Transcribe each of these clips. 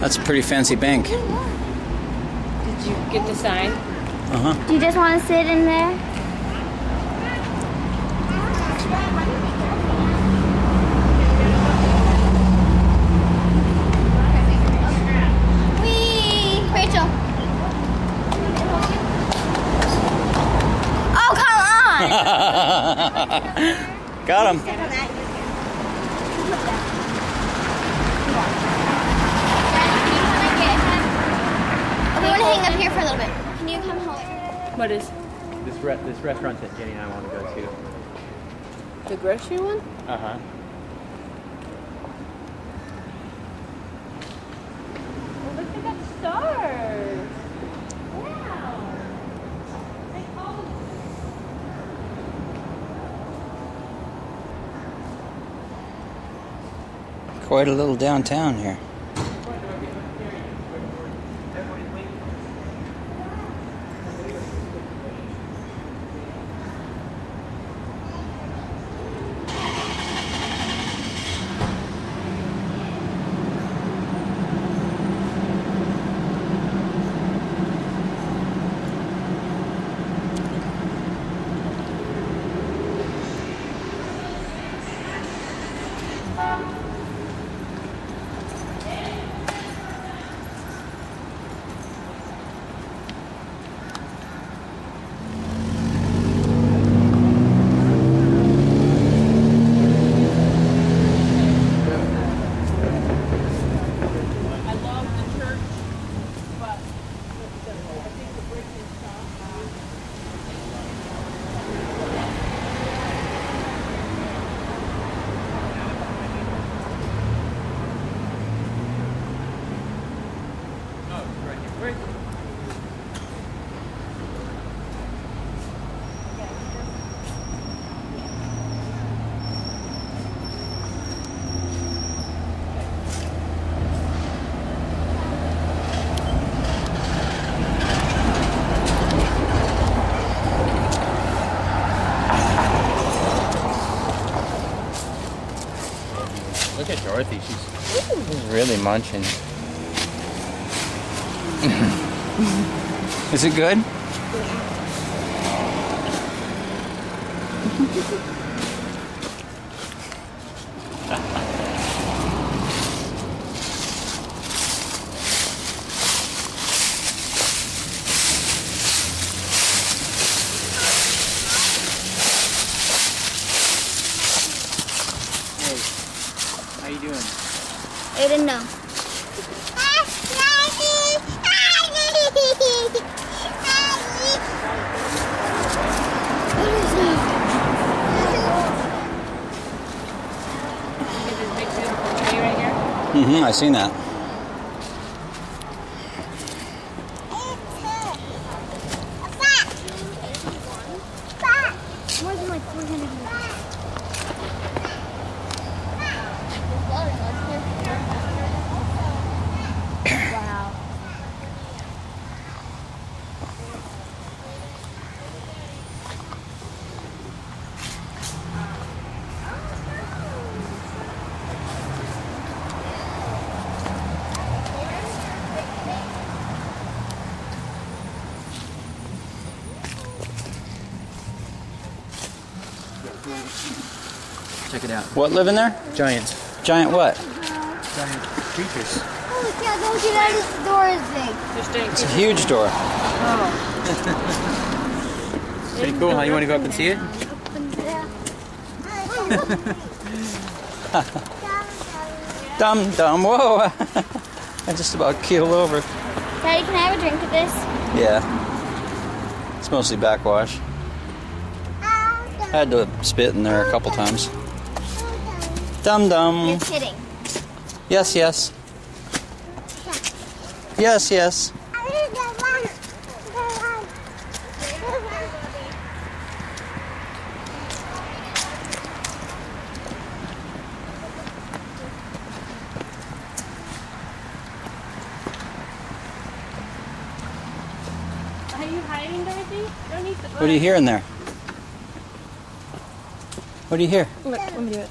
That's a pretty fancy bank. Did you get the sign? Uh huh. Do you just want to sit in there? Whee! Rachel. Oh, come on! Got him. We want to hang up here for a little bit. Can you come home? What is This re- this restaurant that Jenny and I want to go to. the grocery one? Uh huh. Oh, look at that stars. Wow. Quite a little downtown here. I love the church, but I think the brick is Look at Dorothy. She's really munching. Is it good? How you doing? I didn't know. Look at this big beautiful tree right. Mm-hmm. I seen that. Check it out. What live in there? Giants. Giant what? Giant creatures. Holy oh, cow, don't you notice the door is big? Just It's a huge door. Oh. Pretty cool, huh? You want to go up and see it? Dum dum. Whoa! I just about keeled over. Daddy, can I have a drink of this? Yeah. It's mostly backwash. Ah, I had to spit in there a couple times. Dum dum. You're kidding. Yes, yes. Yes, yes. Are you hiding, Dorothy? You don't need the What do you hear in there? What do you hear? Look, let me do it.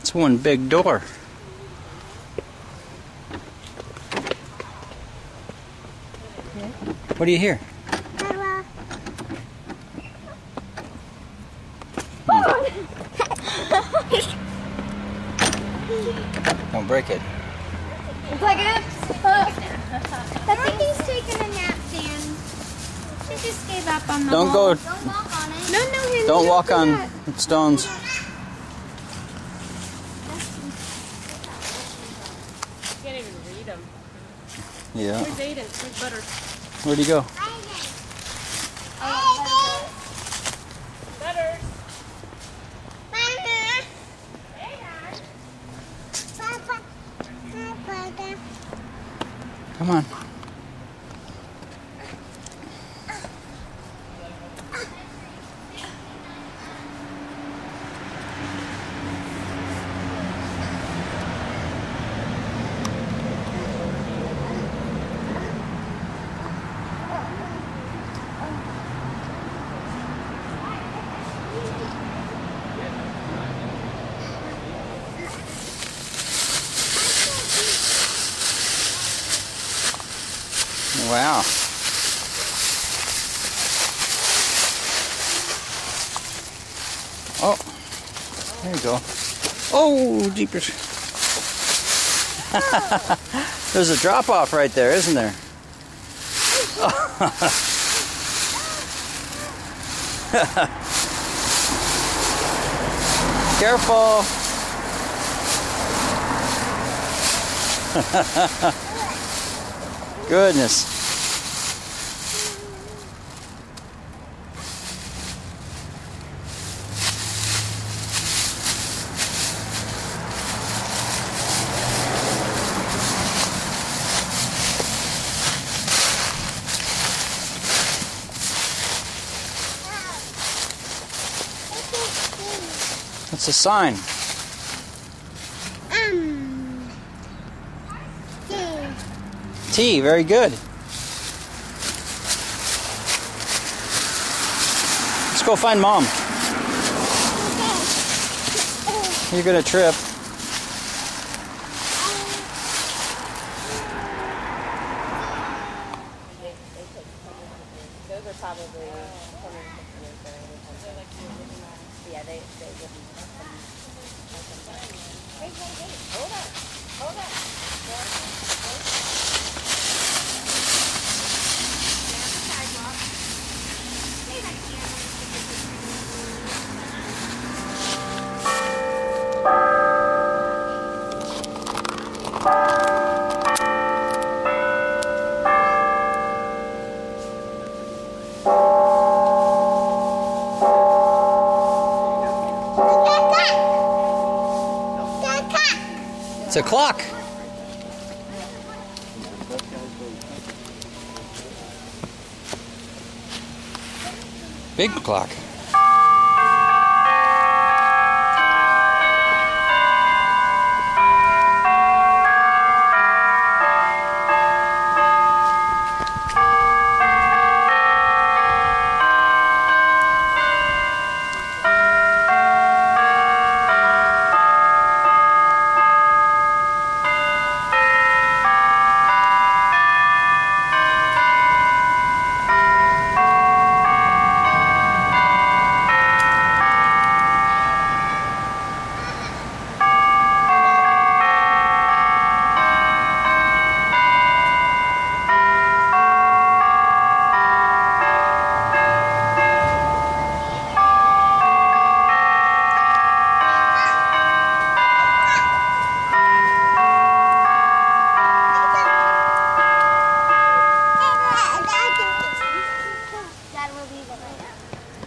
It's one big door. What do you hear? Hmm. Don't break it. It's like a. Dorothy's taking a nap, Dan. She just gave up on the Don't whole- go. Don't walk on it. No, no, honey, Don't walk do on that. stones. Yeah. Where's Aiden? Where's Butter? Where'd he go? Wow. Oh, there you go. Oh, jeepers. There's a drop off right there, isn't there? Careful. Goodness. That's a sign. T, very good. Let's go find mom. You're gonna trip. Those are probably Yeah, they they. Hey, hey, hey! Hold up! Hold up! It's a clock. Big clock.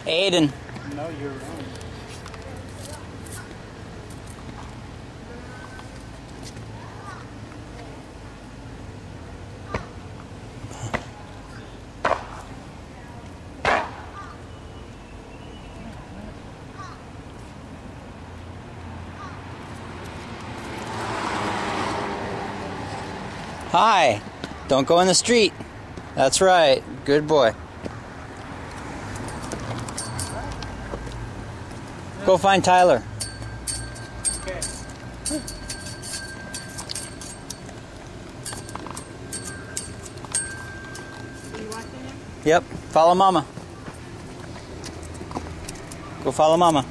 Aiden. No, you're wrong. Hi. Don't go in the street. That's right. Good boy. Go find Tyler. Okay. Yep. Follow Mama. Go follow Mama.